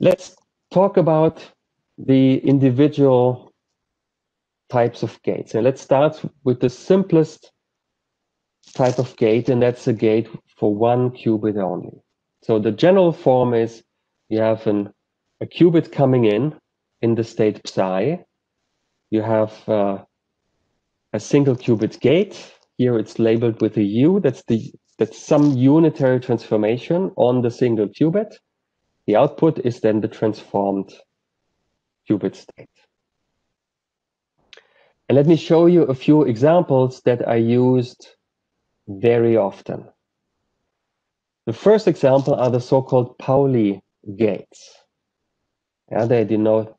let's talk about the individual types of gates. And let's start with the simplest type of gate, and that's a gate for one qubit only. So the general form is you have an, a qubit coming in in the state psi. You have uh, a single qubit gate. Here it's labeled with a U. That's the that's some unitary transformation on the single qubit. The output is then the transformed qubit state. And let me show you a few examples that I used very often. The first example are the so-called Pauli gates. Yeah, they denote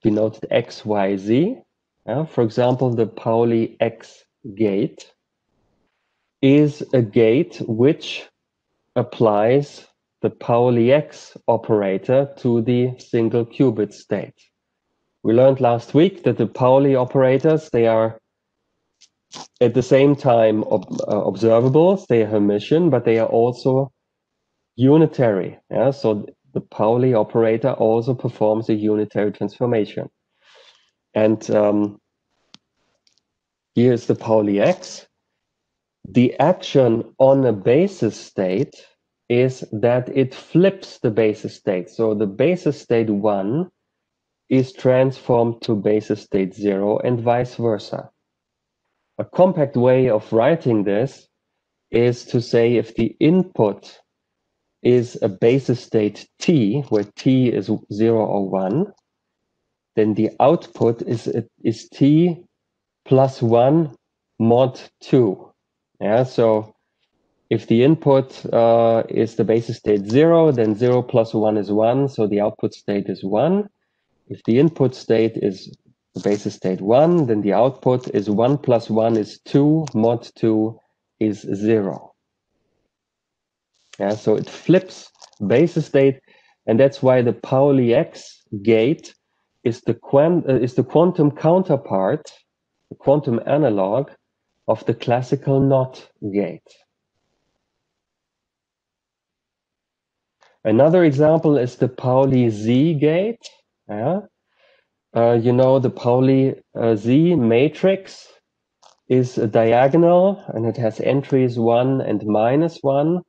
denoted X, Y, Z. Yeah, for example, the Pauli X gate is a gate which applies the Pauli X operator to the single qubit state. We learned last week that the Pauli operators, they are at the same time ob uh, observables, they are Hermitian, but they are also unitary. Yeah? So the Pauli operator also performs a unitary transformation. And um, here's the Pauli X. The action on a basis state is that it flips the basis state. So the basis state 1 is transformed to basis state zero and vice versa. A compact way of writing this is to say if the input is a basis state t, where t is zero or one, then the output is, is t plus one mod two. Yeah, so if the input uh, is the basis state zero, then zero plus one is one, so the output state is one. If the input state is the basis state 1, then the output is 1 plus 1 is 2, mod 2 is 0. Yeah, so it flips basis state, and that's why the Pauli X gate is the, uh, is the quantum counterpart, the quantum analog of the classical NOT gate. Another example is the Pauli Z gate. Yeah. Uh, you know, the Pauli uh, Z matrix is a diagonal and it has entries one and minus one.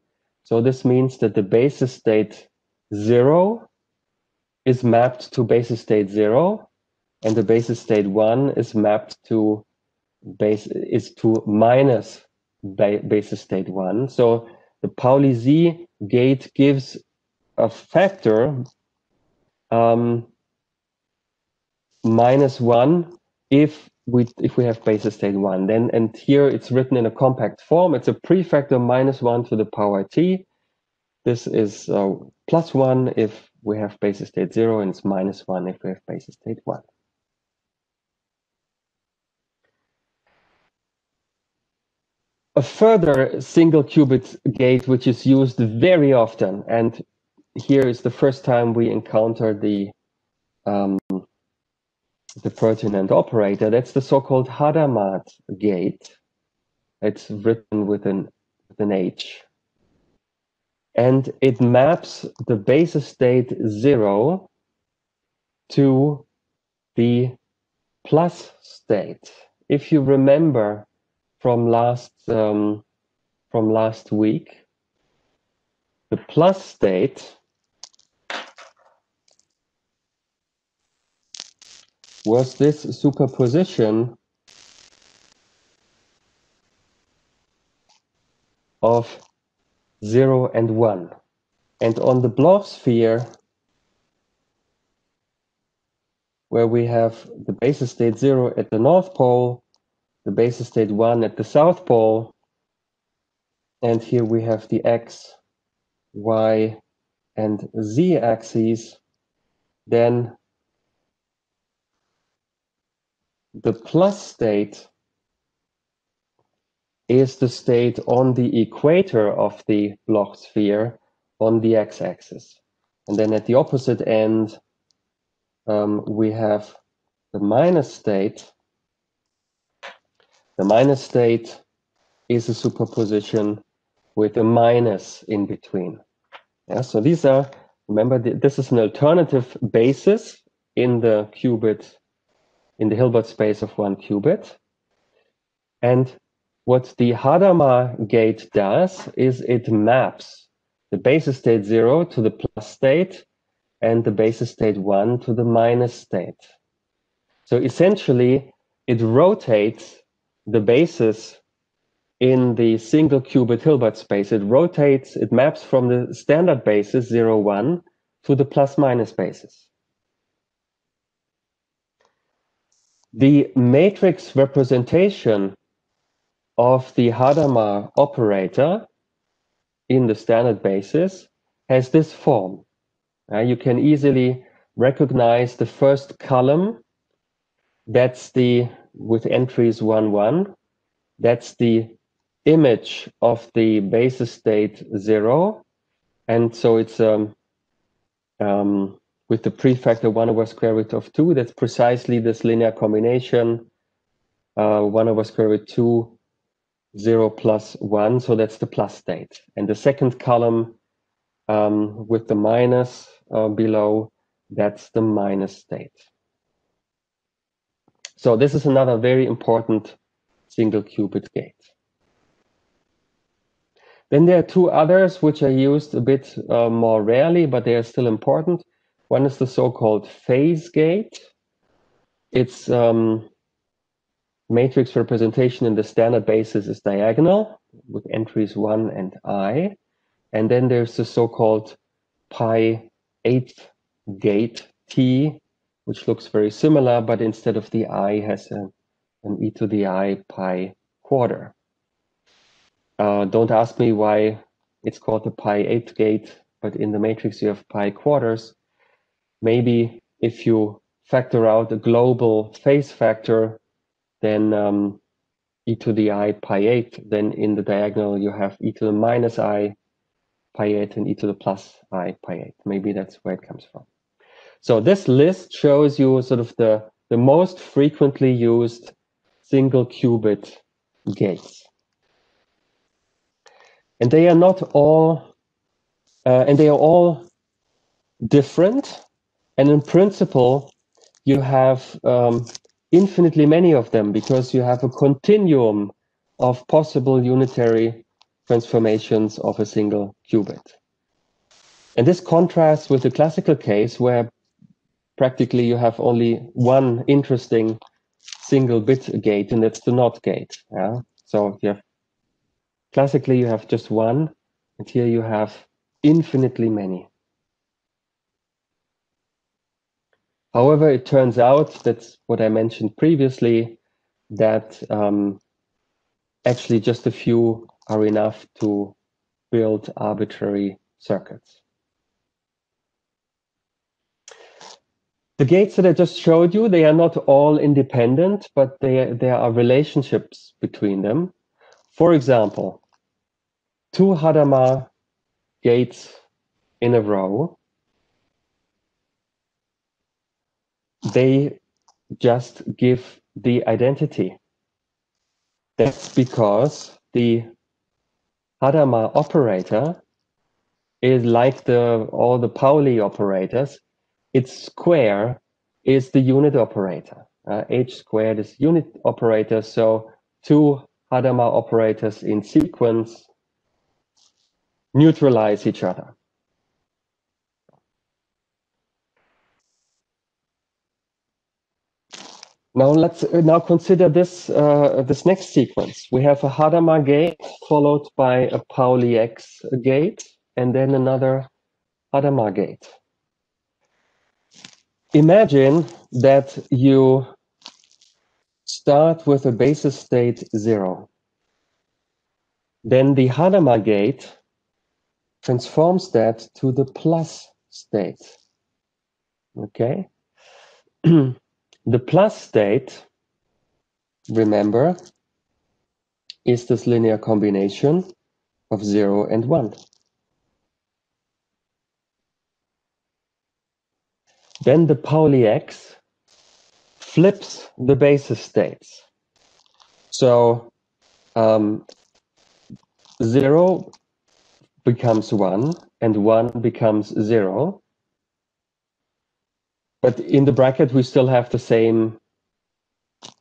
So this means that the basis state zero is mapped to basis state zero and the basis state one is mapped to base is to minus ba basis state one. So the Pauli Z gate gives a factor um, minus one if we if we have basis state one. Then and here it's written in a compact form. It's a prefactor minus one to the power t. This is uh, plus one if we have basis state zero, and it's minus one if we have basis state one. A further single qubit gate, which is used very often, and here is the first time we encounter the um, the pertinent operator, that's the so-called Hadamard gate. It's written with an, with an H. And it maps the basis state zero to the plus state. If you remember from last um, from last week, the plus state was this superposition of 0 and 1. And on the Bloch sphere, where we have the basis state 0 at the North Pole, the basis state 1 at the South Pole, and here we have the x, y, and z axes, then the plus state is the state on the equator of the Bloch sphere on the x-axis. And then at the opposite end, um, we have the minus state. The minus state is a superposition with a minus in between. Yeah, so these are Remember, this is an alternative basis in the qubit, in the Hilbert space of one qubit. And what the Hadamard gate does is it maps the basis state zero to the plus state and the basis state one to the minus state. So essentially, it rotates the basis in the single qubit Hilbert space. It rotates, it maps from the standard basis 0, 1 to the plus minus basis. The matrix representation of the Hadamard operator in the standard basis has this form. Uh, you can easily recognize the first column. That's the, with entries 1, 1. That's the image of the basis state 0. And so it's um, um, with the prefactor 1 over square root of 2. That's precisely this linear combination uh, 1 over square root 2 0 plus 1, so that's the plus state. And the second column um, with the minus uh, below, that's the minus state. So this is another very important single qubit gate. Then there are two others which are used a bit uh, more rarely, but they are still important. One is the so-called phase gate. It's um, matrix representation in the standard basis is diagonal with entries 1 and i. And then there's the so-called pi 8 gate t, which looks very similar, but instead of the i has a, an e to the i pi quarter. Uh, don't ask me why it's called the pi 8 gate, but in the matrix you have pi quarters. Maybe if you factor out the global phase factor, then um, e to the i pi 8, then in the diagonal you have e to the minus i pi 8 and e to the plus i pi 8. Maybe that's where it comes from. So this list shows you sort of the, the most frequently used single qubit gates. And they are not all, uh, and they are all different. And in principle, you have um, infinitely many of them because you have a continuum of possible unitary transformations of a single qubit. And this contrasts with the classical case where practically you have only one interesting single bit gate, and that's the NOT gate. Yeah? So you have classically you have just one, and here you have infinitely many. However, it turns out that's what I mentioned previously, that um, actually just a few are enough to build arbitrary circuits. The gates that I just showed you, they are not all independent, but they, there are relationships between them. For example, two Hadamard gates in a row they just give the identity. That's because the Hadamard operator is like the all the Pauli operators. Its square is the unit operator. Uh, H squared is unit operator. So two Hadamard operators in sequence neutralize each other. Now let's uh, now consider this uh, this next sequence. We have a Hadamard gate followed by a Pauli X gate and then another Hadamard gate. Imagine that you start with a basis state zero. Then the Hadamard gate transforms that to the plus state. Okay. The plus state, remember, is this linear combination of 0 and 1. Then the Pauli X flips the basis states. So um, 0 becomes 1 and 1 becomes 0. But in the bracket, we still have the same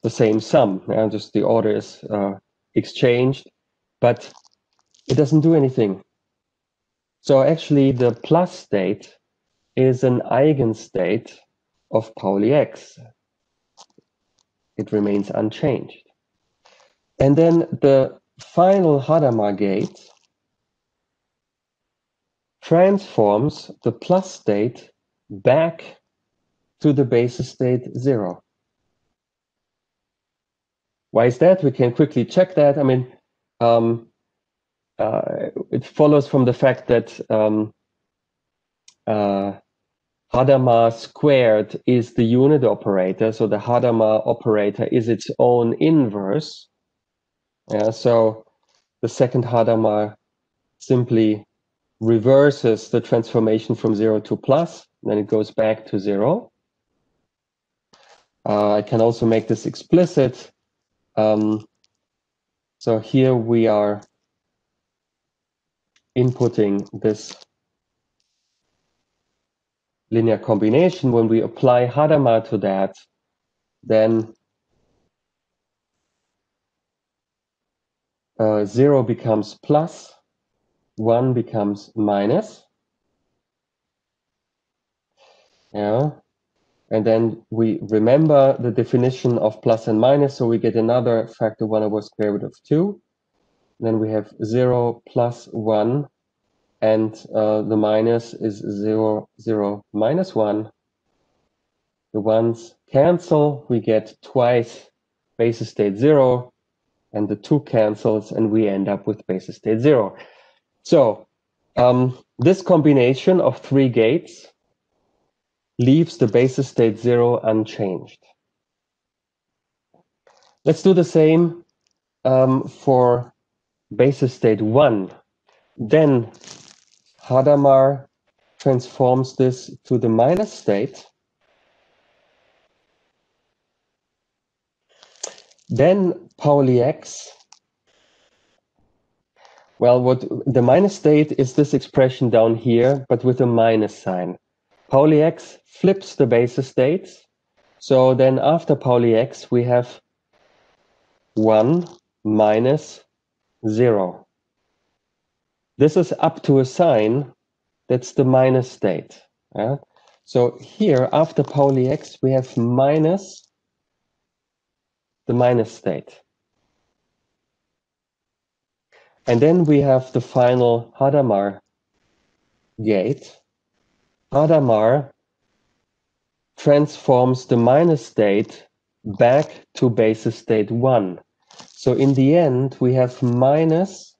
the same sum. and Just the order is uh, exchanged, but it doesn't do anything. So actually, the plus state is an eigenstate of Pauli X. It remains unchanged. And then the final Hadamard gate transforms the plus state back to the basis state zero. Why is that? We can quickly check that. I mean, um, uh, it follows from the fact that um, uh, Hadamard squared is the unit operator, so the Hadamard operator is its own inverse. Yeah, so the second Hadamard simply reverses the transformation from zero to plus, then it goes back to zero. Uh, I can also make this explicit. Um, so here we are inputting this linear combination. When we apply Hadamard to that, then uh, 0 becomes plus, 1 becomes minus. Yeah. And then we remember the definition of plus and minus, so we get another factor 1 over square root of 2. Then we have 0 plus 1, and uh, the minus is 0, 0, minus 1. The ones cancel, we get twice basis state 0, and the 2 cancels, and we end up with basis state 0. So um, this combination of three gates leaves the basis state 0 unchanged. Let's do the same um, for basis state 1. Then Hadamard transforms this to the minus state. Then Pauli X. Well, what the minus state is this expression down here, but with a minus sign. Pauli X flips the basis states. So then after Pauli X, we have 1 minus 0. This is up to a sign. That's the minus state. Yeah? So here, after Pauli X, we have minus the minus state. And then we have the final Hadamard gate. Hadamard transforms the minus state back to basis state 1. So in the end, we have minus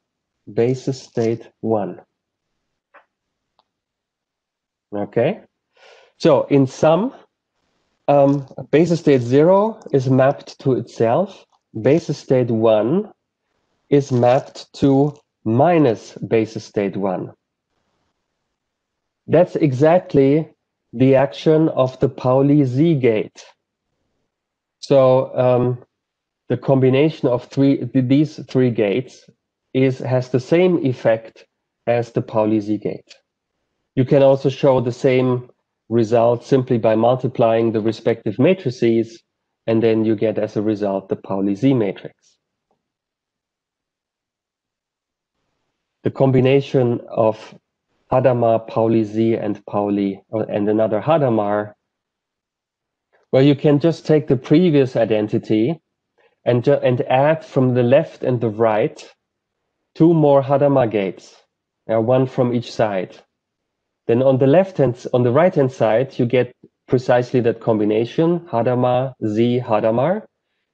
basis state 1. Okay? So in sum, um, basis state 0 is mapped to itself. Basis state 1 is mapped to minus basis state 1. That's exactly the action of the Pauli Z gate. So um, the combination of three these three gates is has the same effect as the Pauli Z gate. You can also show the same result simply by multiplying the respective matrices, and then you get as a result the Pauli Z matrix. The combination of Hadamard, Pauli Z, and Pauli, uh, and another Hadamard, well, you can just take the previous identity and, and add from the left and the right two more Hadamard gates, uh, one from each side. Then on the left hand, on the right hand side, you get precisely that combination, Hadamard, Z, Hadamard.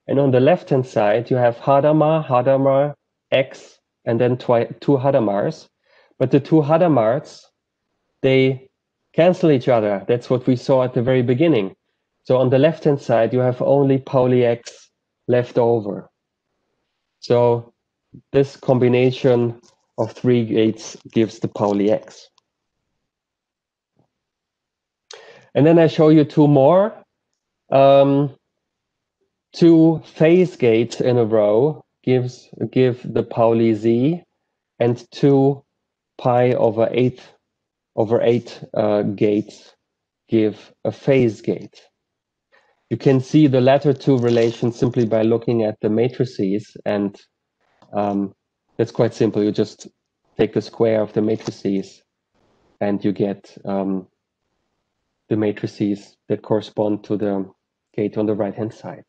And on the left hand side, you have Hadamard, Hadamard, X, and then two Hadamards. But the two Hadamards, they cancel each other. That's what we saw at the very beginning. So on the left-hand side, you have only Pauli X left over. So this combination of three gates gives the Pauli X. And then I show you two more. Um, two phase gates in a row gives give the Pauli Z and two pi over 8 over eight uh, gates give a phase gate. You can see the latter two relations simply by looking at the matrices and um, quite simple. You just take the square of the matrices and you get um, the matrices that correspond to the gate on the right hand side.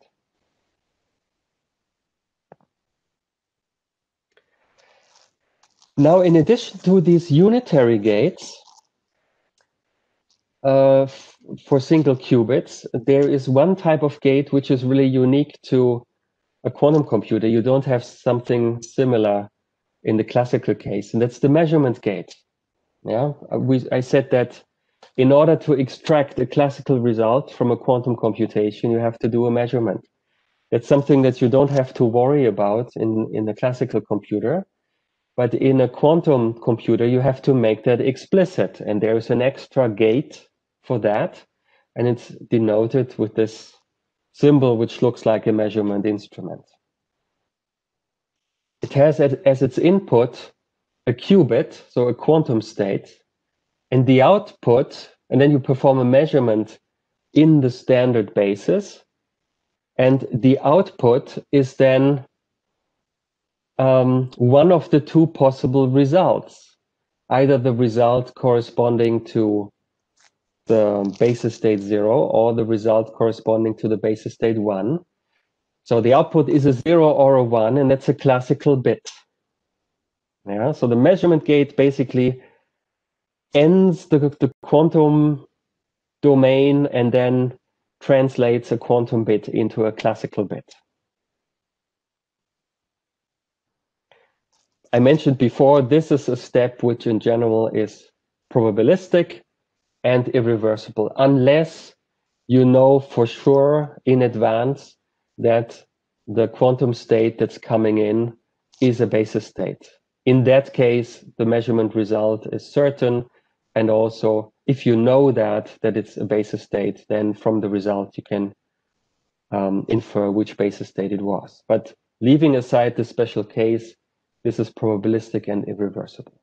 Now, in addition to these unitary gates, uh, for single qubits, there is one type of gate which is really unique to a quantum computer. You don't have something similar in the classical case, and that's the measurement gate. Yeah, uh, we, I said that in order to extract a classical result from a quantum computation, you have to do a measurement. It's something that you don't have to worry about in, in a classical computer. But in a quantum computer, you have to make that explicit. And there is an extra gate for that. And it's denoted with this symbol, which looks like a measurement instrument. It has as its input a qubit, so a quantum state, and the output, and then you perform a measurement in the standard basis. And the output is then um, one of the two possible results, either the result corresponding to the basis state zero or the result corresponding to the basis state one. So the output is a zero or a one, and that's a classical bit. Yeah, so the measurement gate basically ends the, the quantum domain and then translates a quantum bit into a classical bit. I mentioned before, this is a step which in general is probabilistic and irreversible, unless you know for sure in advance that the quantum state that's coming in is a basis state. In that case, the measurement result is certain. And also, if you know that, that it's a basis state, then from the result, you can um, infer which basis state it was. But leaving aside the special case, this is probabilistic and irreversible.